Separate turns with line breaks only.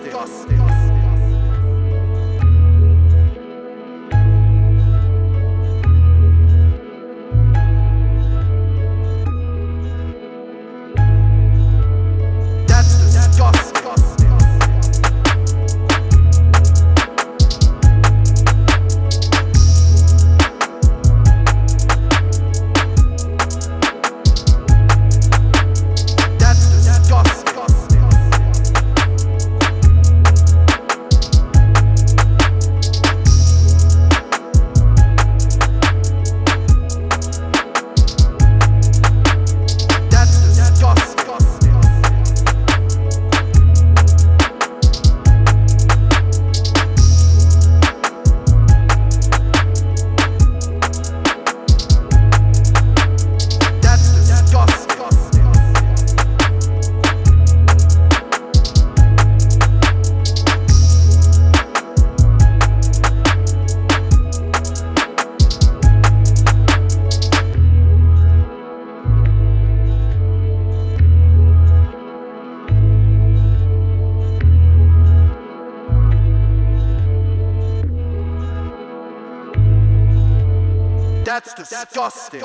disgusting. That's disgusting.